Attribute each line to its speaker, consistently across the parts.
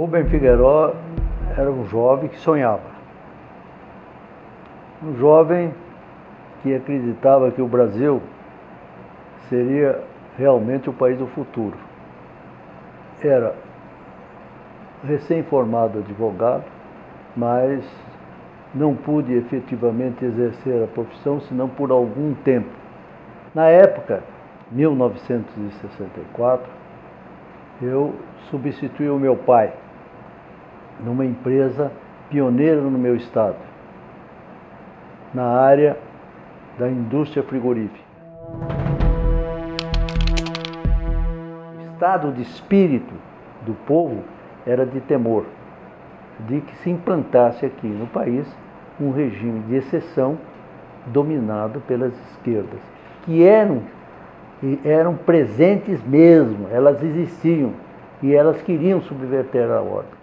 Speaker 1: Rubem Figueiró era um jovem que sonhava. Um jovem que acreditava que o Brasil seria realmente o país do futuro. Era recém-formado advogado, mas não pude efetivamente exercer a profissão senão por algum tempo. Na época, 1964, eu substituí o meu pai numa empresa pioneira no meu estado, na área da indústria frigorífica. O estado de espírito do povo era de temor, de que se implantasse aqui no país um regime de exceção dominado pelas esquerdas, que eram, eram presentes mesmo, elas existiam e elas queriam subverter a ordem.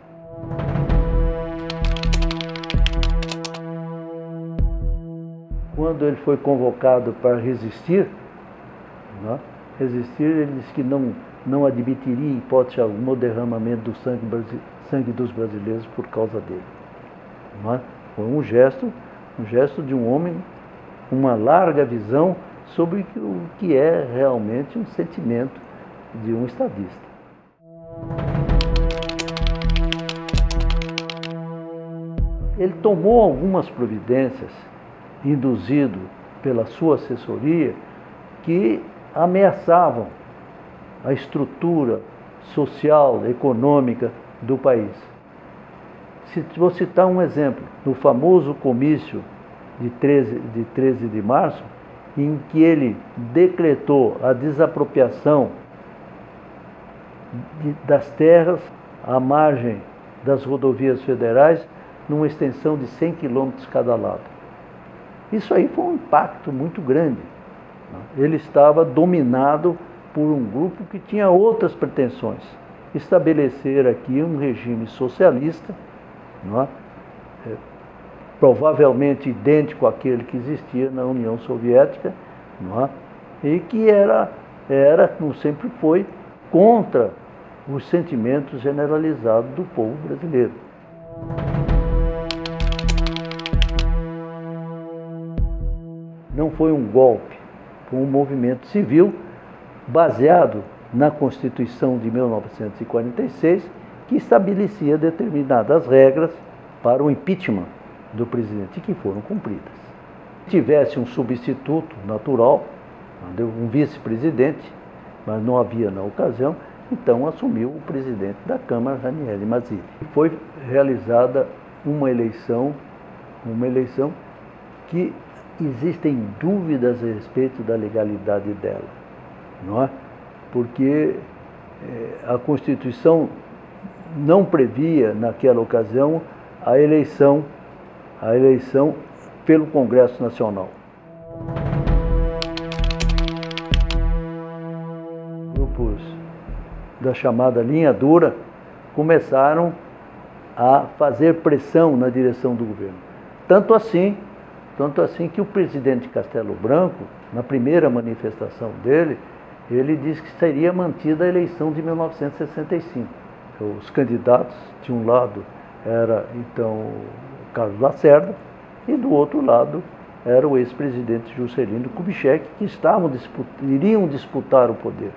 Speaker 1: Quando ele foi convocado para resistir, né, resistir, ele disse que não, não admitiria, hipótese alguma, o derramamento do sangue, sangue dos brasileiros por causa dele. Né? Foi um gesto, um gesto de um homem uma larga visão sobre o que é realmente um sentimento de um estadista. Ele tomou algumas providências, induzido pela sua assessoria, que ameaçavam a estrutura social, econômica do país. Vou citar um exemplo, no famoso comício de 13, de 13 de março, em que ele decretou a desapropriação de, das terras à margem das rodovias federais numa extensão de 100 quilômetros cada lado. Isso aí foi um impacto muito grande. Né? Ele estava dominado por um grupo que tinha outras pretensões. Estabelecer aqui um regime socialista, é? É, provavelmente idêntico àquele que existia na União Soviética, é? e que era, era, como sempre foi, contra os sentimentos generalizados do povo brasileiro. Não foi um golpe, foi um movimento civil baseado na Constituição de 1946, que estabelecia determinadas regras para o impeachment do presidente, que foram cumpridas. Se tivesse um substituto natural, um vice-presidente, mas não havia na ocasião, então assumiu o presidente da Câmara, Ranieri Mazzilli. Foi realizada uma eleição, uma eleição que existem dúvidas a respeito da legalidade dela, não é? Porque é, a Constituição não previa naquela ocasião a eleição, a eleição pelo Congresso Nacional. Grupos da chamada linha dura começaram a fazer pressão na direção do governo. Tanto assim tanto assim que o presidente Castelo Branco, na primeira manifestação dele, ele disse que seria mantida a eleição de 1965. Os candidatos, de um lado era então Carlos Lacerda e do outro lado era o ex-presidente Juscelino Kubitschek, que estavam iriam disputar o poder.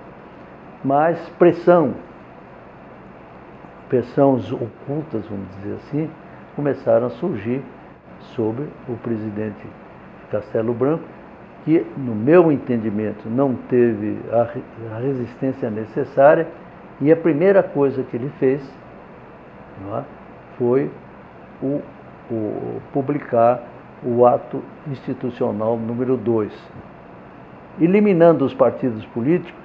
Speaker 1: Mas pressão, pressões ocultas, vamos dizer assim, começaram a surgir sobre o presidente Castelo Branco, que, no meu entendimento, não teve a, resistência necessária e a primeira coisa que ele fez é, foi o, o, publicar o ato institucional número 2, eliminando os partidos políticos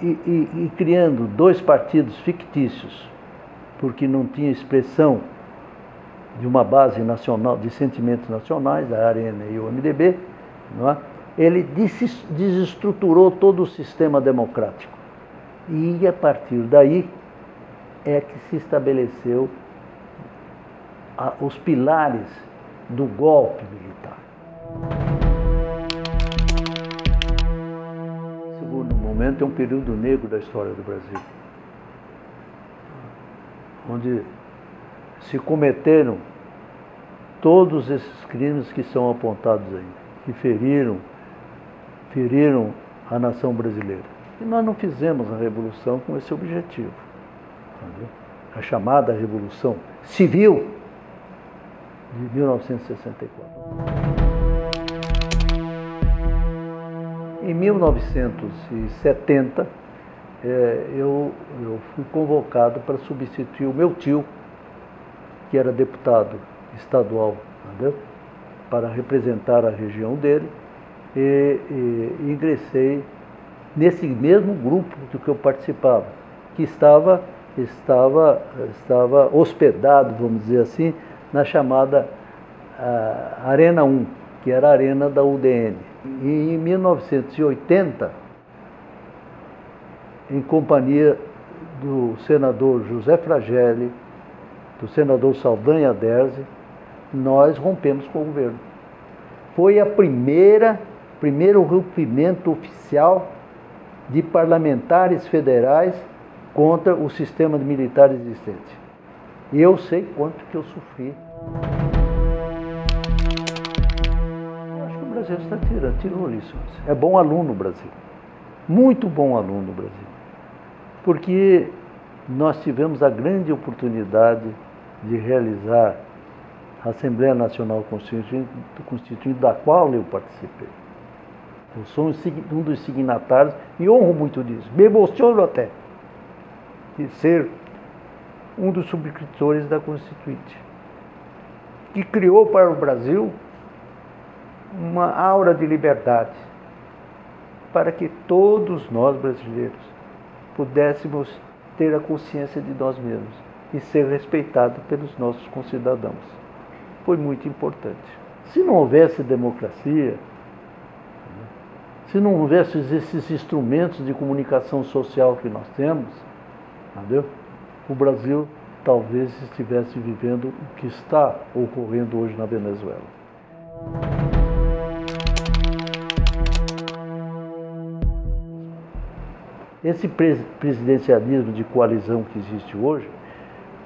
Speaker 1: e, e, e criando dois partidos fictícios, porque não tinha expressão de uma base nacional, de sentimentos nacionais, a Arena e o MDB, é? ele desestruturou todo o sistema democrático. E a partir daí é que se estabeleceu a, os pilares do golpe militar. Segundo momento é um período negro da história do Brasil. onde se cometeram todos esses crimes que são apontados aí, que feriram, feriram a nação brasileira. E nós não fizemos a revolução com esse objetivo. Entendeu? A chamada Revolução Civil de 1964. Em 1970, é, eu, eu fui convocado para substituir o meu tio, que era deputado estadual, entendeu? para representar a região dele, e, e, ingressei nesse mesmo grupo do que eu participava, que estava, estava, estava hospedado, vamos dizer assim, na chamada uh, Arena 1, que era a arena da UDN. E em 1980, em companhia do senador José Fragelli, do senador Saldanha Derzi, nós rompemos com o governo. Foi a primeira, primeiro rompimento oficial de parlamentares federais contra o sistema militar existente. E eu sei quanto que eu sofri. Brasil está tirando, tirou lições. É bom aluno o Brasil. Muito bom aluno o Brasil. Porque nós tivemos a grande oportunidade de realizar a Assembleia Nacional Constituinte, Constituinte da qual eu participei. Eu sou um dos signatários e honro muito disso. Me emociono até de ser um dos subscritores da Constituinte, que criou para o Brasil uma aura de liberdade para que todos nós brasileiros pudéssemos ter a consciência de nós mesmos e ser respeitados pelos nossos concidadãos. Foi muito importante. Se não houvesse democracia, se não houvesse esses instrumentos de comunicação social que nós temos, entendeu? o Brasil talvez estivesse vivendo o que está ocorrendo hoje na Venezuela. Esse presidencialismo de coalizão que existe hoje,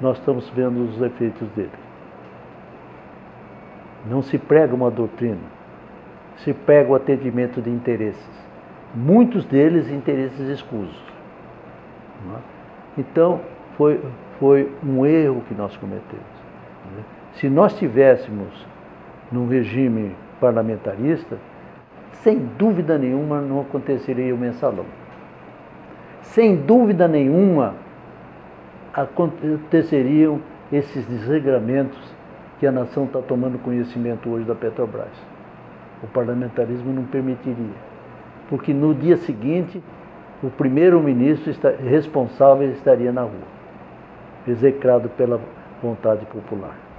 Speaker 1: nós estamos vendo os efeitos dele. Não se prega uma doutrina, se prega o atendimento de interesses. Muitos deles interesses escusos. É? Então, foi, foi um erro que nós cometemos. Né? Se nós tivéssemos num regime parlamentarista, sem dúvida nenhuma não aconteceria o mensalão sem dúvida nenhuma, aconteceriam esses desregramentos que a nação está tomando conhecimento hoje da Petrobras. O parlamentarismo não permitiria. Porque no dia seguinte, o primeiro-ministro responsável estaria na rua, execrado pela vontade popular.